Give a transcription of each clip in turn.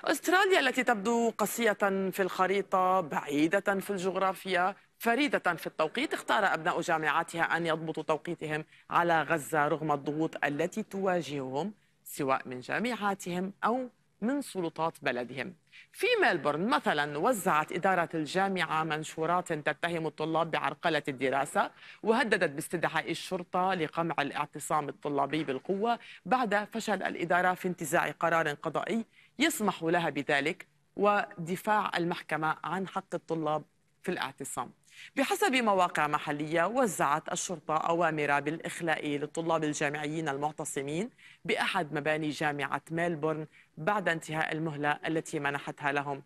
أستراليا التي تبدو قاسية في الخريطة بعيدة في الجغرافيا فريدة في التوقيت. اختار أبناء جامعاتها أن يضبطوا توقيتهم على غزة رغم الضغوط التي تواجههم سواء من جامعاتهم أو من سلطات بلدهم. في ملبورن مثلا وزعت إدارة الجامعة منشورات تتهم الطلاب بعرقلة الدراسة وهددت باستدعاء الشرطة لقمع الاعتصام الطلابي بالقوة بعد فشل الإدارة في انتزاع قرار قضائي يسمح لها بذلك ودفاع المحكمة عن حق الطلاب في الاعتصام. بحسب مواقع محلية وزعت الشرطة أوامر بالإخلاء للطلاب الجامعيين المعتصمين بأحد مباني جامعة ميلبورن بعد انتهاء المهلة التي منحتها لهم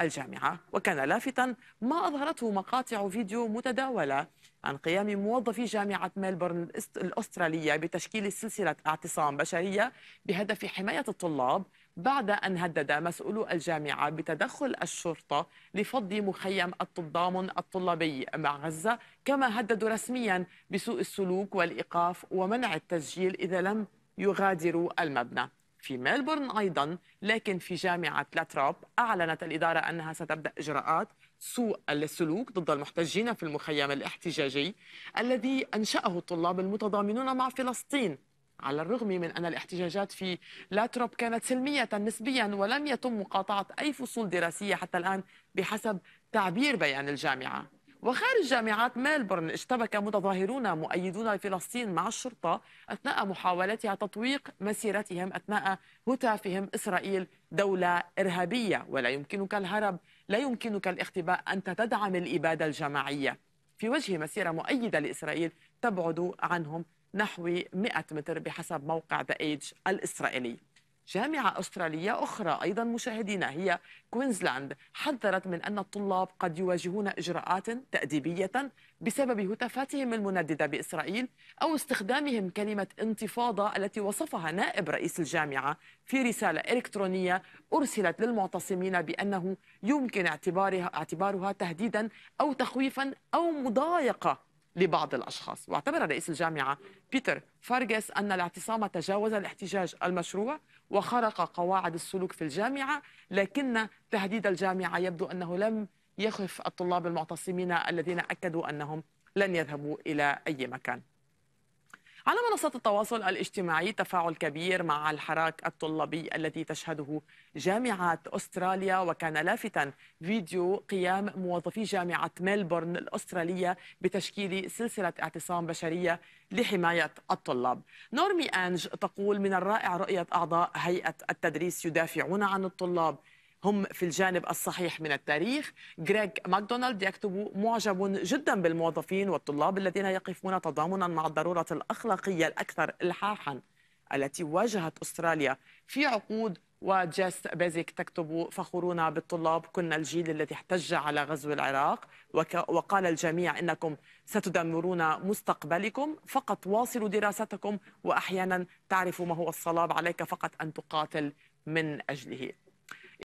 الجامعة. وكان لافتا ما أظهرته مقاطع فيديو متداولة عن قيام موظفي جامعة ميلبورن الأسترالية بتشكيل سلسلة اعتصام بشرية بهدف حماية الطلاب بعد أن هدد مسؤولو الجامعة بتدخل الشرطة لفض مخيم التضامن الطلابي مع غزة كما هددوا رسميا بسوء السلوك والإيقاف ومنع التسجيل إذا لم يغادروا المبنى. في ميلبورن أيضا لكن في جامعة لاتروب أعلنت الإدارة أنها ستبدأ إجراءات سوء السلوك ضد المحتجين في المخيم الاحتجاجي الذي أنشأه الطلاب المتضامنون مع فلسطين. على الرغم من أن الاحتجاجات في لاتروب كانت سلمية نسبيا ولم يتم مقاطعة أي فصول دراسية حتى الآن بحسب تعبير بيان الجامعة. وخارج جامعات ميلبورن اشتبك متظاهرون مؤيدون لفلسطين مع الشرطة أثناء محاولتها تطويق مسيرتهم أثناء هتافهم إسرائيل دولة إرهابية. ولا يمكنك الهرب لا يمكنك الاختباء أنت تدعم الإبادة الجماعية. في وجه مسيرة مؤيدة لإسرائيل تبعد عنهم نحو 100 متر بحسب موقع ذا ايج الإسرائيلي. جامعة أسترالية أخرى أيضا مشاهدينا هي كوينزلاند. حذرت من أن الطلاب قد يواجهون إجراءات تأديبية بسبب هتافاتهم المنددة بإسرائيل أو استخدامهم كلمة انتفاضة التي وصفها نائب رئيس الجامعة في رسالة إلكترونية أرسلت للمعتصمين بأنه يمكن اعتبارها, اعتبارها تهديدا أو تخويفا أو مضايقة. لبعض الأشخاص. واعتبر رئيس الجامعة بيتر فارغس أن الاعتصام تجاوز الاحتجاج المشروع وخرق قواعد السلوك في الجامعة لكن تهديد الجامعة يبدو أنه لم يخف الطلاب المعتصمين الذين أكدوا أنهم لن يذهبوا إلى أي مكان. على منصة التواصل الاجتماعي تفاعل كبير مع الحراك الطلابي الذي تشهده جامعات أستراليا وكان لافتا فيديو قيام موظفي جامعة ميلبورن الأسترالية بتشكيل سلسلة اعتصام بشرية لحماية الطلاب. نورمي أنج تقول من الرائع رؤية أعضاء هيئة التدريس يدافعون عن الطلاب. هم في الجانب الصحيح من التاريخ. غريغ ماكدونالد يكتب معجب جدا بالموظفين والطلاب الذين يقفون تضامنا مع الضرورة الأخلاقية الأكثر إلحاحا التي واجهت أستراليا في عقود. وجاس بيزيك تكتب فخورون بالطلاب كنا الجيل الذي احتج على غزو العراق. وقال الجميع إنكم ستدمرون مستقبلكم. فقط واصلوا دراستكم وأحيانا تعرفوا ما هو الصلاب عليك فقط أن تقاتل من أجله.